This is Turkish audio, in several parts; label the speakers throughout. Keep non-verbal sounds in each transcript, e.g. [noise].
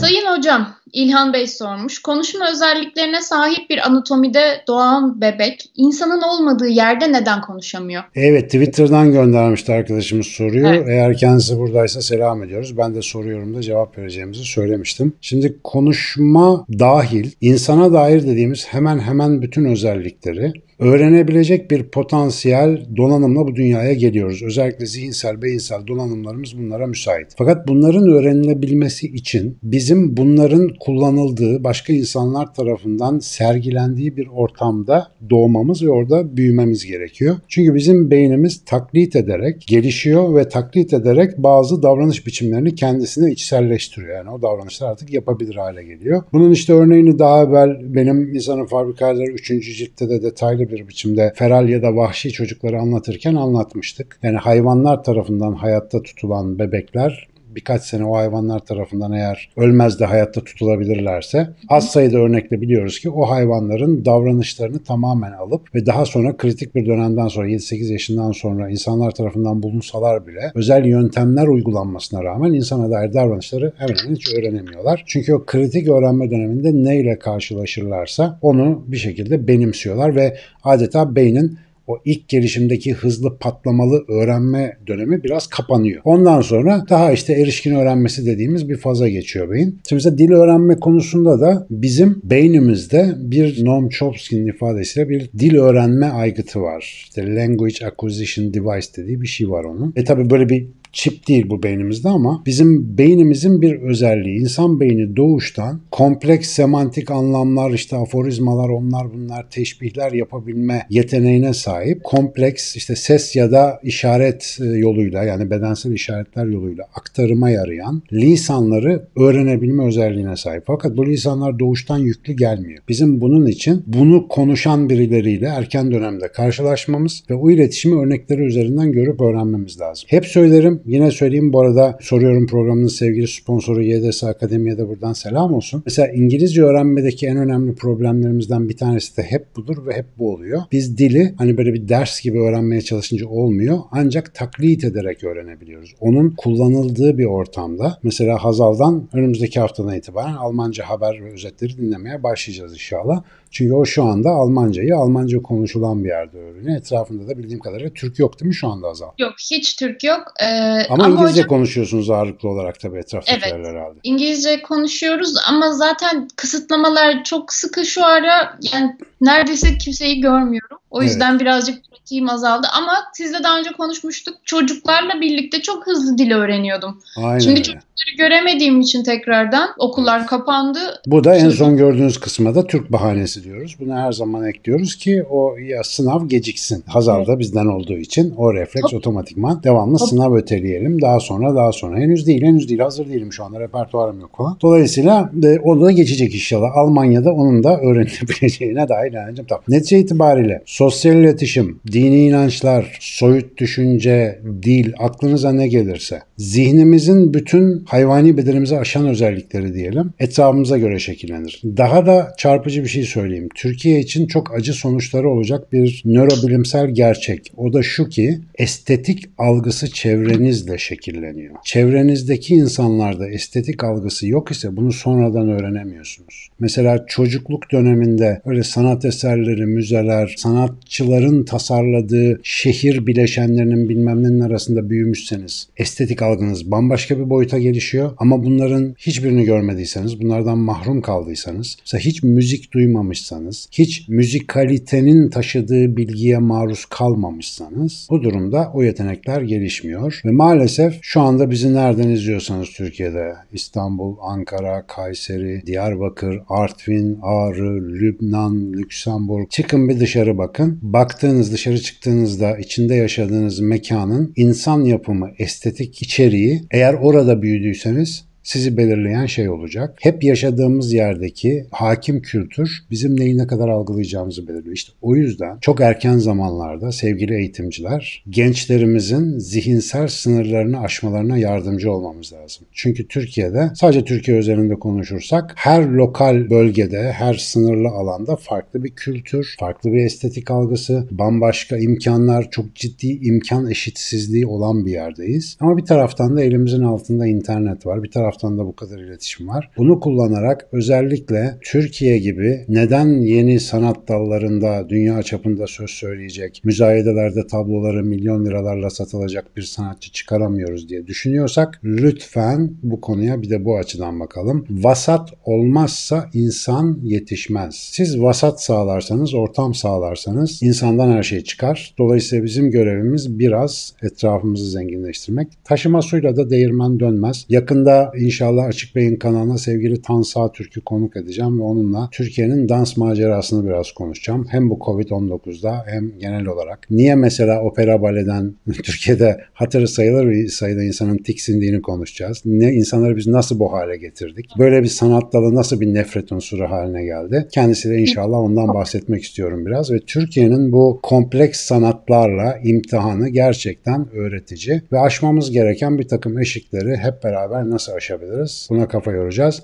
Speaker 1: Sayın hocam, İlhan Bey sormuş. Konuşma özelliklerine sahip bir anatomide doğan bebek insanın olmadığı yerde neden konuşamıyor?
Speaker 2: Evet Twitter'dan göndermişti arkadaşımız soruyor. Evet. Eğer kendisi buradaysa selam ediyoruz. Ben de soruyorum da cevap vereceğimizi söylemiştim. Şimdi konuşma dahil insana dair dediğimiz hemen hemen bütün özellikleri öğrenebilecek bir potansiyel donanımla bu dünyaya geliyoruz. Özellikle zihinsel, beyinsel donanımlarımız bunlara müsait. Fakat bunların öğrenilebilmesi için bizim bunların kullanıldığı, başka insanlar tarafından sergilendiği bir ortamda doğmamız ve orada büyümemiz gerekiyor. Çünkü bizim beynimiz taklit ederek gelişiyor ve taklit ederek bazı davranış biçimlerini kendisine içselleştiriyor. Yani o davranışlar artık yapabilir hale geliyor. Bunun işte örneğini daha evvel benim insanın fabrikaları 3. ciltte de detaylı bir biçimde feral ya da vahşi çocukları anlatırken anlatmıştık. Yani hayvanlar tarafından hayatta tutulan bebekler birkaç sene o hayvanlar tarafından eğer ölmez de hayatta tutulabilirlerse az sayıda örnekle biliyoruz ki o hayvanların davranışlarını tamamen alıp ve daha sonra kritik bir dönemden sonra 7-8 yaşından sonra insanlar tarafından bulunsalar bile özel yöntemler uygulanmasına rağmen insana dair davranışları hemen hemen hiç öğrenemiyorlar. Çünkü o kritik öğrenme döneminde neyle karşılaşırlarsa onu bir şekilde benimsiyorlar ve adeta beynin o ilk gelişimdeki hızlı patlamalı öğrenme dönemi biraz kapanıyor. Ondan sonra daha işte erişkin öğrenmesi dediğimiz bir faza geçiyor beyin. Şimdi mesela dil öğrenme konusunda da bizim beynimizde bir Noam Chomsky'nin ifadesiyle bir dil öğrenme aygıtı var. İşte Language Acquisition Device dediği bir şey var onun. E tabi böyle bir çip değil bu beynimizde ama bizim beynimizin bir özelliği. İnsan beyni doğuştan kompleks semantik anlamlar işte aforizmalar onlar bunlar teşbihler yapabilme yeteneğine sahip. Kompleks işte ses ya da işaret e, yoluyla yani bedensel işaretler yoluyla aktarıma yarayan lisanları öğrenebilme özelliğine sahip. Fakat bu lisanlar doğuştan yüklü gelmiyor. Bizim bunun için bunu konuşan birileriyle erken dönemde karşılaşmamız ve o iletişimi örnekleri üzerinden görüp öğrenmemiz lazım. Hep söylerim Yine söyleyeyim bu arada soruyorum programının sevgili sponsoru YDS Akademi'ye de buradan selam olsun. Mesela İngilizce öğrenmedeki en önemli problemlerimizden bir tanesi de hep budur ve hep bu oluyor. Biz dili hani böyle bir ders gibi öğrenmeye çalışınca olmuyor. Ancak taklit ederek öğrenebiliyoruz. Onun kullanıldığı bir ortamda mesela Hazal'dan önümüzdeki haftadan itibaren Almanca haber ve özetleri dinlemeye başlayacağız inşallah. Çünkü o şu anda Almancayı Almanca konuşulan bir yerde öğreniyor. Etrafında da bildiğim kadarıyla Türk yok değil mi şu anda Azal?
Speaker 1: Yok hiç Türk yok. Ee,
Speaker 2: ama, ama İngilizce hocam... konuşuyorsunuz ağırlıklı olarak tabii etraftakiler
Speaker 1: evet,
Speaker 2: herhalde.
Speaker 1: İngilizce konuşuyoruz ama zaten kısıtlamalar çok sıkı şu ara. Yani neredeyse kimseyi görmüyorum. O yüzden evet. birazcık pratiğim azaldı ama sizle daha önce konuşmuştuk. Çocuklarla birlikte çok hızlı dil öğreniyordum. Aynen Şimdi çocukları göremediğim için tekrardan okullar kapandı.
Speaker 2: Bu da en son gördüğünüz kısma da Türk bahanesi diyoruz. Bunu her zaman ekliyoruz ki o ya sınav geciksin. Hazarda evet. bizden olduğu için o refleks Hop. otomatikman devamlı Hop. sınav öteleyelim. Daha sonra daha sonra. Henüz değil henüz değil hazır değilim şu anda repertuarım yok falan. Dolayısıyla e, onu da geçecek inşallah. Almanya'da onun da öğrenilebileceğine dair inancım tam. Netice itibariyle sosyal iletişim, dini inançlar, soyut düşünce, dil, aklınıza ne gelirse, zihnimizin bütün hayvani bedenimizi aşan özellikleri diyelim, etrafımıza göre şekillenir. Daha da çarpıcı bir şey söyleyeyim. Türkiye için çok acı sonuçları olacak bir nörobilimsel gerçek. O da şu ki estetik algısı çevrenizle şekilleniyor. Çevrenizdeki insanlarda estetik algısı yok ise bunu sonradan öğrenemiyorsunuz. Mesela çocukluk döneminde öyle sanat eserleri, müzeler, sanatçıların tasarladığı şehir bileşenlerinin bilmem nenin arasında büyümüşseniz estetik algınız bambaşka bir boyuta gelişiyor. Ama bunların hiçbirini görmediyseniz, bunlardan mahrum kaldıysanız, mesela hiç müzik duymamışsanız, hiç müzikalitenin taşıdığı bilgiye maruz kalmamışsanız bu durumda o yetenekler gelişmiyor. Ve maalesef şu anda bizi nereden izliyorsanız Türkiye'de İstanbul, Ankara, Kayseri, Diyarbakır, Artvin, Ağrı, Lübnan, Lüksemburg çıkın bir dışarı bakın. Baktığınız dışarı çıktığınızda içinde yaşadığınız mekanın insan yapımı, estetik içeriği eğer orada büyüdüyseniz sizi belirleyen şey olacak. Hep yaşadığımız yerdeki hakim kültür bizim neyi ne kadar algılayacağımızı belirliyor. İşte o yüzden çok erken zamanlarda sevgili eğitimciler gençlerimizin zihinsel sınırlarını aşmalarına yardımcı olmamız lazım. Çünkü Türkiye'de sadece Türkiye üzerinde konuşursak her lokal bölgede, her sınırlı alanda farklı bir kültür, farklı bir estetik algısı, bambaşka imkanlar, çok ciddi imkan eşitsizliği olan bir yerdeyiz. Ama bir taraftan da elimizin altında internet var. Bir taraftan da bu kadar iletişim var. Bunu kullanarak özellikle Türkiye gibi neden yeni sanat dallarında dünya çapında söz söyleyecek, müzayedelerde tabloları milyon liralarla satılacak bir sanatçı çıkaramıyoruz diye düşünüyorsak lütfen bu konuya bir de bu açıdan bakalım. Vasat olmazsa insan yetişmez. Siz vasat sağlarsanız, ortam sağlarsanız insandan her şey çıkar. Dolayısıyla bizim görevimiz biraz etrafımızı zenginleştirmek. Taşıma suyla da değirmen dönmez. Yakında inşallah Açık Bey'in kanalına sevgili Tansa Türk'ü konuk edeceğim ve onunla Türkiye'nin dans macerasını biraz konuşacağım. Hem bu Covid-19'da hem genel olarak. Niye mesela opera baleden [laughs] Türkiye'de hatırı sayılır bir sayıda insanın tiksindiğini konuşacağız. Ne insanları biz nasıl bu hale getirdik? Böyle bir sanat dalı nasıl bir nefret unsuru haline geldi? Kendisiyle inşallah ondan bahsetmek istiyorum biraz ve Türkiye'nin bu kompleks sanatlarla imtihanı gerçekten öğretici ve aşmamız gereken bir takım eşikleri hep beraber nasıl aşabiliriz? Buna kafa yoracağız.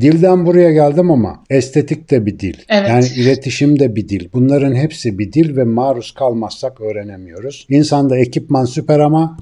Speaker 2: Dilden buraya geldim ama estetik de bir dil. Evet. Yani iletişim de bir dil. Bunların hepsi bir dil ve maruz kalmazsak öğrenemiyoruz. İnsanda ekipman süper ama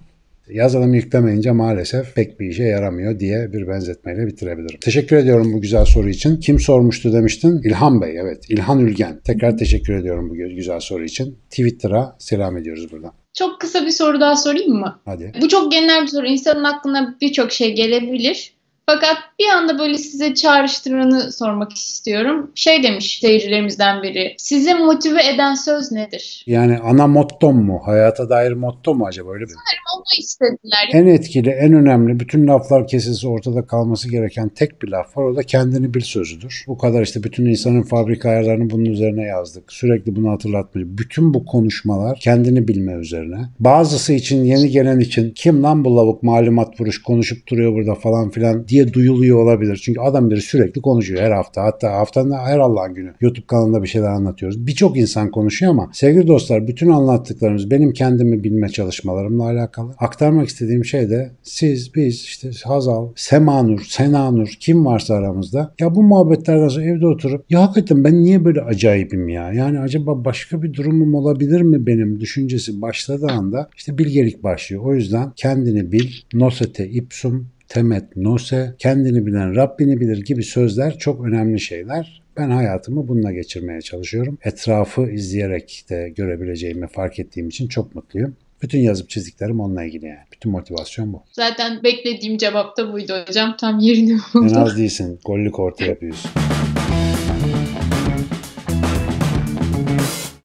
Speaker 2: yazılım yüklemeyince maalesef pek bir işe yaramıyor diye bir benzetmeyle bitirebilirim. Teşekkür ediyorum bu güzel soru için. Kim sormuştu demiştin? İlhan Bey evet. İlhan Ülgen. Tekrar teşekkür ediyorum bu güzel soru için. Twitter'a selam ediyoruz buradan.
Speaker 1: Çok kısa bir soru daha sorayım mı?
Speaker 2: Hadi.
Speaker 1: Bu çok genel bir soru. İnsanın aklına birçok şey gelebilir. Fakat bir anda böyle size çağrıştıranı sormak istiyorum. Şey demiş seyircilerimizden biri. Sizi motive eden söz nedir?
Speaker 2: Yani ana motto mu? Hayata dair motto mu acaba öyle mi?
Speaker 1: Sanırım onu istediler.
Speaker 2: En etkili, en önemli, bütün laflar kesilse ortada kalması gereken tek bir laf var. O da kendini bil sözüdür. Bu kadar işte bütün insanın fabrika ayarlarını bunun üzerine yazdık. Sürekli bunu hatırlatmayı. Bütün bu konuşmalar kendini bilme üzerine. Bazısı için, yeni gelen için kim lan bu lavuk malumat vuruş konuşup duruyor burada falan filan diye duyuluyor olabilir. Çünkü adam biri sürekli konuşuyor her hafta. Hatta haftanın her Allah'ın günü YouTube kanalında bir şeyler anlatıyoruz. Birçok insan konuşuyor ama sevgili dostlar bütün anlattıklarımız benim kendimi bilme çalışmalarımla alakalı. Aktarmak istediğim şey de siz, biz, işte Hazal, Semanur, Senanur kim varsa aramızda ya bu muhabbetlerden sonra evde oturup ya hakikaten ben niye böyle acayipim ya? Yani acaba başka bir durumum olabilir mi benim düşüncesi başladığı anda işte bilgelik başlıyor. O yüzden kendini bil, nosete ipsum temet nose, kendini bilen Rabbini bilir gibi sözler çok önemli şeyler. Ben hayatımı bununla geçirmeye çalışıyorum. Etrafı izleyerek de görebileceğimi fark ettiğim için çok mutluyum. Bütün yazıp çizdiklerim onunla ilgili yani. Bütün motivasyon bu.
Speaker 1: Zaten beklediğim cevap da buydu hocam. Tam yerini buldu.
Speaker 2: En az değilsin. Gollük orta yapıyorsun.